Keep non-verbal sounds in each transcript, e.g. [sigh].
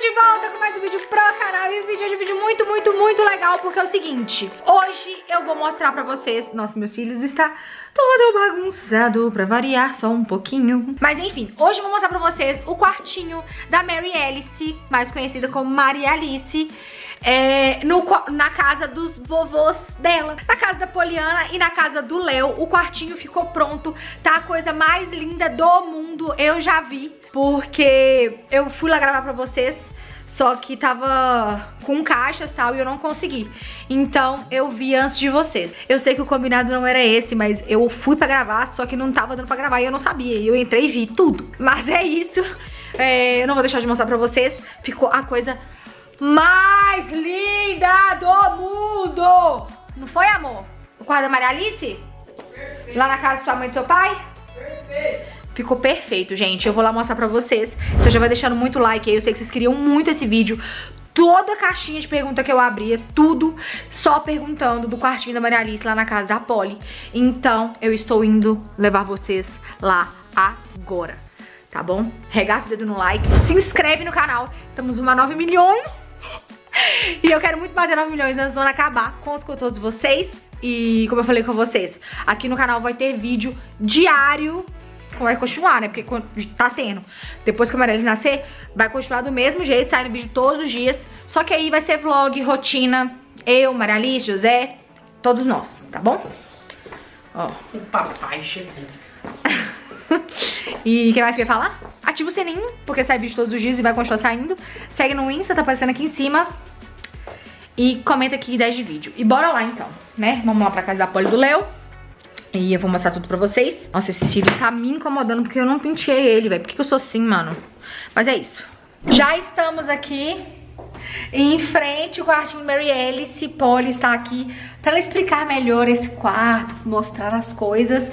de volta com mais um vídeo pro canal E o vídeo é um vídeo muito, muito, muito legal Porque é o seguinte, hoje eu vou mostrar pra vocês Nossa, meus cílios está todo bagunçado Pra variar só um pouquinho Mas enfim, hoje eu vou mostrar pra vocês o quartinho da Mary Alice Mais conhecida como Maria Alice é, no, na casa dos vovôs dela. Na casa da Poliana e na casa do Léo. O quartinho ficou pronto. Tá a coisa mais linda do mundo. Eu já vi. Porque eu fui lá gravar pra vocês. Só que tava com caixas e tal e eu não consegui. Então eu vi antes de vocês. Eu sei que o combinado não era esse, mas eu fui pra gravar, só que não tava dando pra gravar e eu não sabia. E eu entrei e vi tudo. Mas é isso. É, eu não vou deixar de mostrar pra vocês. Ficou a coisa mais linda do mundo. Não foi, amor? O quarto da Maria Alice? Perfeito. Lá na casa de sua mãe e do seu pai? Perfeito. Ficou perfeito, gente. Eu vou lá mostrar pra vocês. Então já vai deixando muito like aí. Eu sei que vocês queriam muito esse vídeo. Toda a caixinha de pergunta que eu abria, tudo só perguntando do quartinho da Maria Alice lá na casa da Polly. Então eu estou indo levar vocês lá agora, tá bom? Regaça o dedo no like, se inscreve no canal. Estamos uma 9 milhões. E eu quero muito bater 9 milhões antes do ano acabar. Conto com todos vocês. E como eu falei com vocês, aqui no canal vai ter vídeo diário vai continuar, né? Porque tá tendo. Depois que a Marielle nascer, vai continuar do mesmo jeito, saindo vídeo todos os dias. Só que aí vai ser vlog, rotina. Eu, Marialice, José, todos nós, tá bom? Ó. O papai chegou. [laughs] e o que mais quer falar? Ativa o sininho, porque sai vídeo todos os dias e vai continuar saindo. Segue no Insta, tá aparecendo aqui em cima. E comenta aqui ideias de vídeo. E bora lá então, né? Vamos lá pra casa da Poli do Léo. E eu vou mostrar tudo pra vocês. Nossa, esse cílio tá me incomodando porque eu não penteei ele, velho. Por que, que eu sou assim, mano? Mas é isso. Já estamos aqui em frente ao quartinho Mary Alice. Polly está aqui pra ela explicar melhor esse quarto, mostrar as coisas.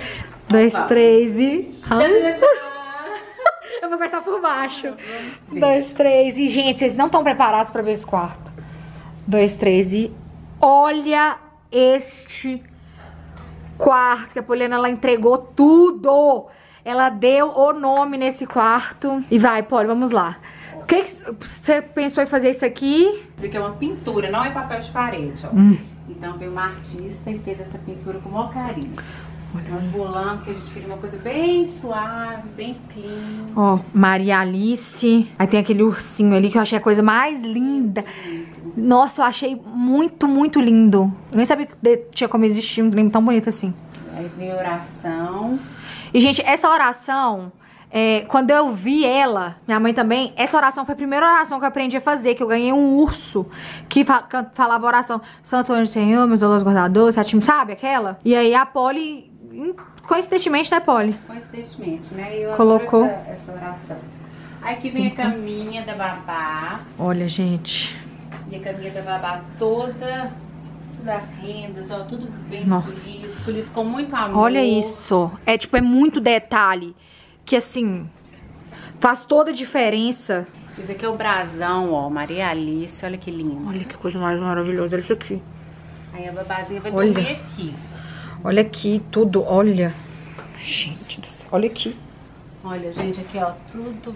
Dois, três e... [laughs] eu vou começar por baixo. Dois, três e... Gente, vocês não estão preparados pra ver esse quarto. Dois, três e... Olha este quarto, que a Poliana ela entregou tudo. Ela deu o nome nesse quarto. E vai, Poli, vamos lá. O que, você pensou em fazer isso aqui? Isso aqui é uma pintura, não é papel de parede, ó. Hum. Então veio uma artista e fez essa pintura com o maior carinho. Nós bolamos que a gente queria uma coisa bem suave, bem clean. Ó, Maria Alice. Aí tem aquele ursinho ali que eu achei a coisa mais linda. Nossa, eu achei muito, muito lindo. Eu nem sabia que tinha como existir um trem tão bonito assim. Aí vem oração. E, gente, essa oração... É, quando eu vi ela, minha mãe também, essa oração foi a primeira oração que eu aprendi a fazer, que eu ganhei um urso que falava oração Santo Anjo Senhor, meus olhos guardadores, sabe aquela? E aí a Polly coincidentemente, né, Polly? Coincidentemente, né? Eu Colocou essa, essa oração. Aqui vem a caminha da babá. Olha, gente. E a caminha da babá toda, todas as rendas, ó, tudo bem Nossa. escolhido, escolhido com muito amor. Olha isso. É tipo, é muito detalhe. Que assim, faz toda a diferença. Esse aqui é o brasão, ó, Maria Alice, olha que lindo. Olha que coisa mais maravilhosa, olha isso aqui. Aí a babazinha vai olha. dormir aqui. Olha aqui tudo, olha. Gente do céu, olha aqui. Olha, gente, aqui, ó, tudo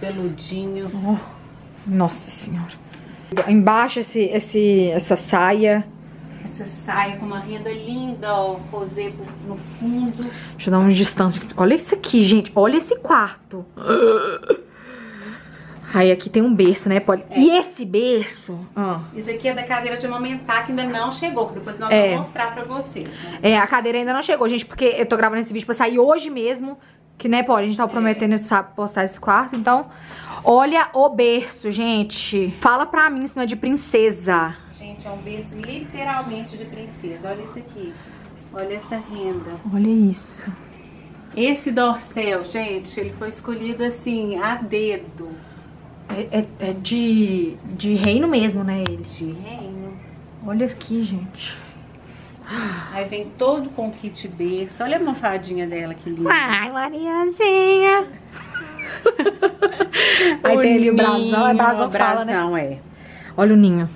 peludinho. Oh, nossa senhora. Embaixo esse, esse, essa saia. Essa saia com uma renda linda, ó, rosé no fundo. Deixa eu dar uma distância. Olha isso aqui, gente. Olha esse quarto. [laughs] Aí aqui tem um berço, né, Polly? É. E esse berço... Ó. Isso aqui é da cadeira de amamentar que ainda não chegou, que depois nós é. vamos mostrar pra vocês. Né? É, a cadeira ainda não chegou, gente, porque eu tô gravando esse vídeo pra sair hoje mesmo, que, né, Polly, a gente tava é. prometendo postar esse quarto, então... Olha o berço, gente. Fala pra mim se não é de princesa. Gente, é um berço literalmente de princesa. Olha isso aqui. Olha essa renda. Olha isso. Esse dorsel, gente, ele foi escolhido assim, a dedo. É, é, é, de, de reino mesmo, né, ele? De reino. Olha aqui, gente. Aí vem todo com kit berço. Olha a mofadinha dela, que linda. Ai, Mariazinha. [laughs] Aí o tem ali o brasão. É brasão que fala, né? é. Olha o ninho.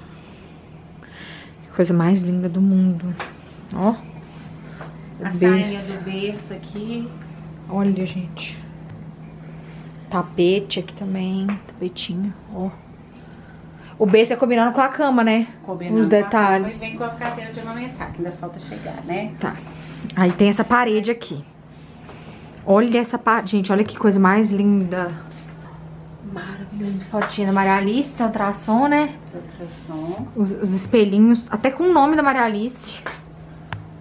Que coisa mais linda do mundo. Ó. A sainha do berço aqui. Olha, gente. Tapete aqui também, tapetinho, ó. O berço é combinando com a cama, né? Combinando Os com a cama detalhes. E vem com a cadeira de amamentar, que ainda falta chegar, né? Tá. Aí tem essa parede aqui. Olha essa parede. Gente, olha que coisa mais linda. Maravilhoso. Fotinha da Maria Alice, tem ultrassom, né? Ultrassom. Os, os espelhinhos, até com o nome da Maria Alice.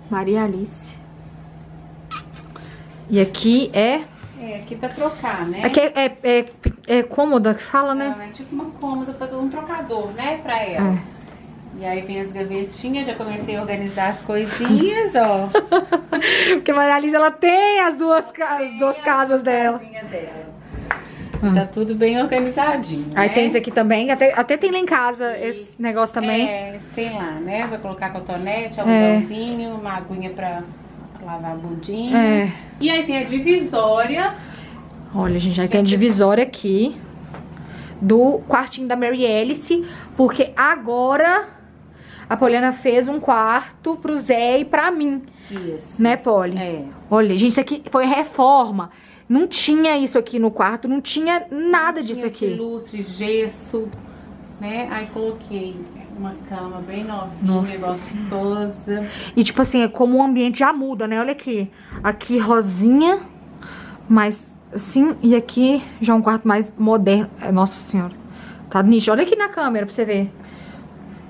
Maria Alice. E aqui é... É, aqui pra trocar, né? Aqui é, é, é, é cômoda que fala, né? É tipo uma cômoda, pra um trocador, né, pra ela. É. E aí vem as gavetinhas, já comecei a organizar as coisinhas, ó. [laughs] Porque a Maria Alice, ela tem as duas, as duas casas dela. Dela. Tá tudo bem organizadinho, Aí né? tem esse aqui também, até, até tem lá em casa esse negócio também. É, esse tem lá, né? Vai colocar cotonete, É. algodãozinho, uma aguinha pra lavar a bundinha. É. E aí tem a divisória. Olha, gente, aí tem a divisória aqui do quartinho da Mary Alice, porque agora a Poliana fez um quarto pro Zé e pra mim, Isso. né, Polly? É. Olha, gente, isso aqui foi reforma. Não tinha isso aqui no quarto, não tinha nada disso Tinha aqui. lustre, gesso, né? Aí coloquei uma cama bem novinha, gostosa. E tipo assim, é como o ambiente já muda, né? Olha aqui. Aqui rosinha, mas assim, e aqui já um quarto mais moderno. É, Nossa senhora. Tá nicho. Olha aqui na câmera pra você ver.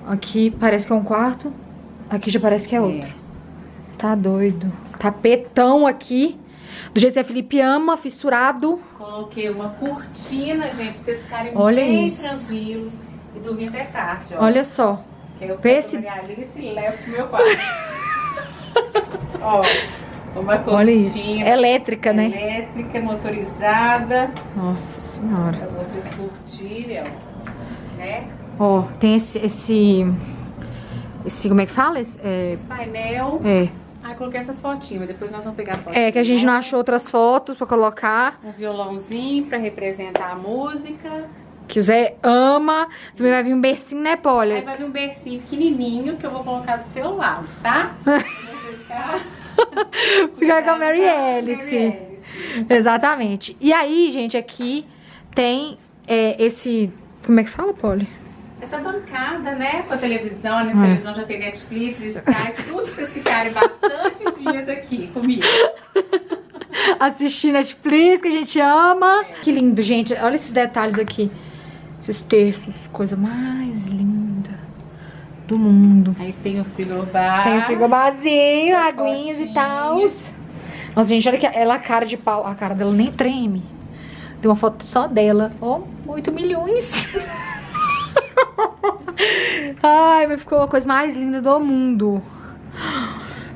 Aqui parece que é um quarto. Aqui já parece que é outro. Você tá doido. Tapetão aqui. Do jeito que a Felipe ama, fissurado. Coloquei uma cortina, gente, pra vocês ficarem Olha bem isso. tranquilos e dormir até tarde, ó. Olha só. Que eu pego esse- Maria Alice e levo pro meu quarto. [laughs] ó, uma cortina. Olha isso. Elétrica, né? Elétrica, motorizada, Nossa senhora. pra vocês curtirem, ó. Né? Ó, tem esse. Esse. esse como é que fala? Esse, é. Painel. É. Aí coloquei essas fotinhas, mas depois nós vamos pegar foto. É que a gente não achou outras fotos pra colocar. Um violãozinho pra representar a música. Zé ama. Também vai vir um bercinho, né, Aí Polly? vai vir um bercinho pequenininho que eu vou colocar do seu lado, tá? [laughs] Vai ficar... Ficar com a Mary Mary Alice. Alice. Exatamente. E aí, gente, aqui tem é, esse. Como é que fala, Polly? Essa bancada, né? Com a televisão, É. na televisão já tem Netflix, Skype, tudo pra vocês ficarem bastante [laughs] dias aqui comigo. Assistir Netflix, que a gente ama. Que lindo, gente. Olha esses detalhes aqui. Esses textos. Coisa mais linda do mundo. Aí tem o frigobar. Tem o frigobarzinho, As aguinhas e tal. Nossa, gente, olha que ela a cara de pau. A cara dela nem treme. Tem uma foto só dela. Ó, 8 milhões. [laughs] Ai, mas ficou a coisa mais linda do mundo.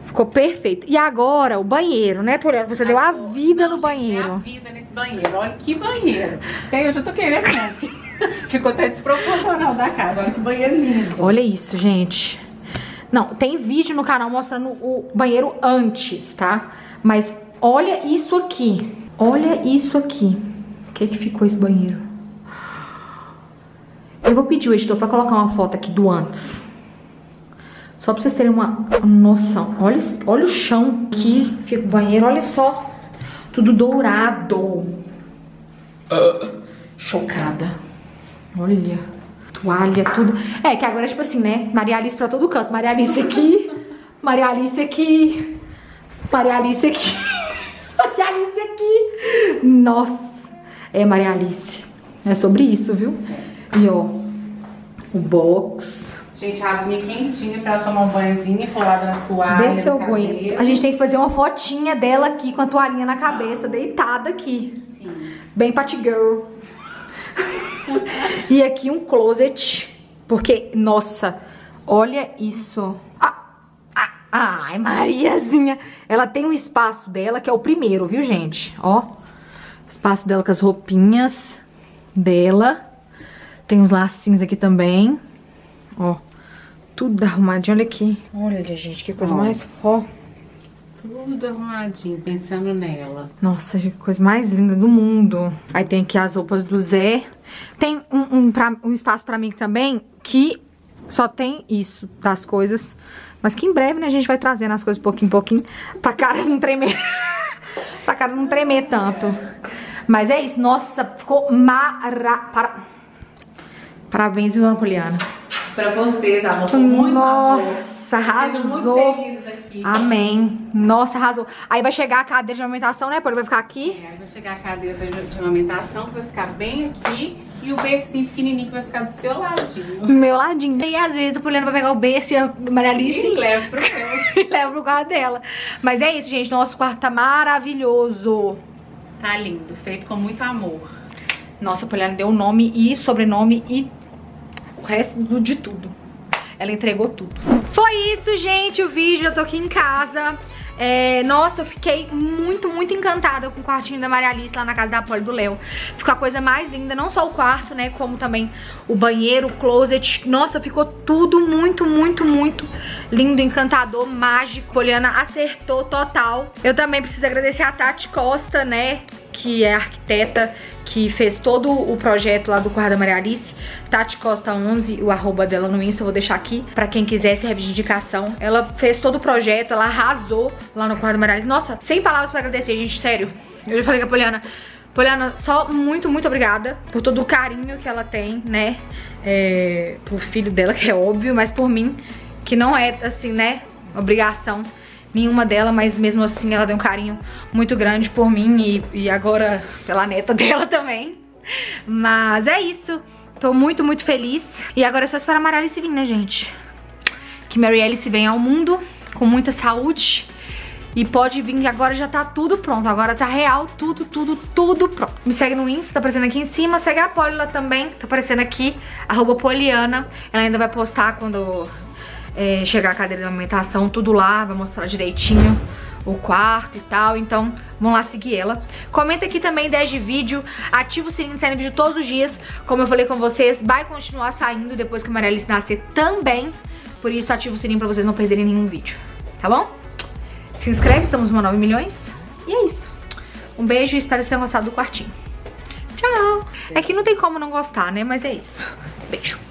Ficou perfeito. E agora, o banheiro, né, Poliana? Você deu a vida Não, no gente, é a banheiro. vida nesse banheiro. Olha que banheiro. Tem, eu já tô querendo. né? [laughs] Ficou até desproporcional da casa. Olha que banheiro lindo. Olha isso, gente. Não, tem vídeo no canal mostrando o banheiro antes, tá? Mas olha isso aqui. Olha isso aqui. O que que ficou esse banheiro? Eu vou pedir o editor pra colocar uma foto aqui do antes. Só pra vocês terem uma noção. Olha, olha o chão aqui. Fica o banheiro, olha só. Tudo dourado. Chocada. Olha. Toalha, tudo. É, que agora é tipo assim, né? Maria Alice pra todo canto. Maria Alice aqui. Maria Alice aqui. Maria Alice aqui. [laughs] Maria Alice aqui. Nossa. É Maria Alice. É sobre isso, viu? E ó. O box. Gente, a aguinha quentinha pra ela tomar um banhozinho enrolada na toalha. Vê se eu aguento. A gente tem que fazer uma fotinha dela aqui com a toalhinha na cabeça, deitada aqui. Sim. Bem Patty Girl. e aqui um closet. Porque, nossa, olha isso. Ah, ah, ai, Mariazinha. Ela tem um espaço dela que é o primeiro, viu, gente? Ó. Espaço dela com as roupinhas dela. Tem uns lacinhos aqui também. Ó. Tudo arrumadinho. Olha aqui. Olha, gente, que coisa Ó. mais... Ó. Tudo arrumadinho, pensando nela. Nossa, que coisa mais linda do mundo. Aí tem aqui as roupas do Zé. Tem um, um, pra- um espaço pra mim também que só tem isso das coisas. Mas que em breve, né, a gente vai trazendo as coisas pouquinho em pouquinho pra cara não tremer. [laughs] pra cara não tremer tanto. Mas é isso. Nossa, ficou mara... Para... Parabéns, dona Poliana. Pra vocês, amor. Com muito Nossa, amor. arrasou. Sejam muito felizes aqui. Amém. Nossa, arrasou. Aí vai chegar a cadeira de amamentação, né? Porque vai ficar aqui. É, aí vai chegar a cadeira de amamentação, que vai ficar bem aqui. E o bercinho pequenininho que vai ficar do seu ladinho. Do meu ladinho. E às vezes a Poliana vai pegar o berço e a Maria Alice... E leva pro meu. [laughs] leva pro quarto dela. Mas é isso, gente. Nosso quarto tá maravilhoso. Tá lindo, feito com muito amor. Nossa, a Poliana deu nome e sobrenome e o resto de tudo. Ela entregou tudo. Foi isso, gente, o vídeo. Eu tô aqui em casa. É, nossa, eu fiquei muito, muito encantada com o quartinho da Maria Alice lá na casa da Poli do Léo. Ficou a coisa mais linda, não só o quarto, né, como também o banheiro, o closet. Nossa, ficou tudo muito, muito, muito lindo, encantador, mágico. Poliana acertou total. Eu também preciso agradecer a Tati Costa, né, que é arquiteta, que fez todo o projeto lá do da Maria Alice. Tati Costa 11, o arroba dela no Insta, vou deixar aqui pra quem quiser serve de indicação. Ela fez todo o projeto, ela arrasou lá no da Maria Alice. Nossa, sem palavras pra agradecer, gente, sério. Eu já falei com a Poliana. Poliana, só muito, muito obrigada por todo o carinho que ela tem, né? É, pro filho dela, que é óbvio, mas por mim, que não é, assim, né, obrigação nenhuma dela, mas mesmo assim ela deu um carinho muito grande por mim e, e agora pela neta [laughs] dela também. Mas é isso. Tô muito, muito feliz. E agora é só esperar a Maria Alice vir, né, gente? Que Mary Alice venha ao mundo com muita saúde. E pode vir, agora já tá tudo pronto. Agora tá real, tudo, tudo, tudo pronto. Me segue no Insta, tá aparecendo aqui em cima. Segue a Poli lá também, tá aparecendo aqui. Arroba Poliana. Ela ainda vai postar quando é, chegar a cadeira de alimentação, tudo lá. Vai mostrar direitinho o quarto e tal. Então, vão lá seguir ela. Comenta aqui também ideias de vídeo. Ativa o sininho de sair vídeo todos os dias. Como eu falei com vocês, vai continuar saindo depois que a Maria Alice nascer também. Por isso, ativa o sininho pra vocês não perderem nenhum vídeo. Tá bom? Se inscreve, estamos no 9 milhões. E é isso. Um beijo e espero que tenham gostado do quartinho. Tchau! É que não tem como não gostar, né? Mas é isso. Beijo.